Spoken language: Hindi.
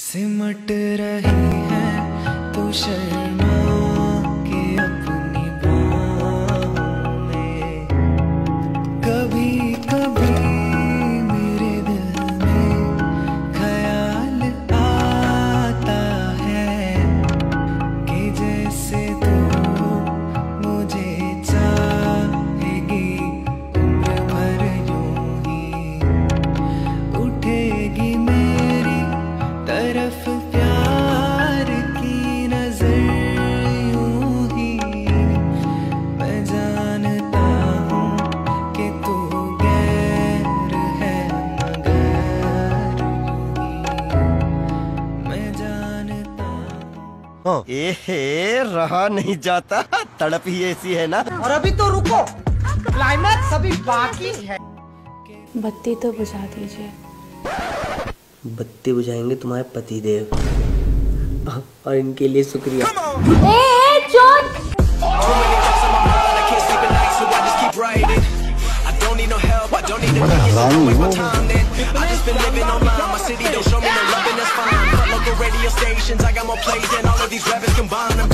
सिमट रही है तू शर्मा हूँ। एहे रहा नहीं जाता। तड़प ही ऐसी है ना। और अभी तो रुको। क्लाइमैक्स अभी बाकी है। बत्ती तो बुझा दीजिए। बत्ती बुझाएँगे तुम्हारे पति देव और इनके लिए शुक्रिया। stations. I got more plays than all of these rappers combined. I'm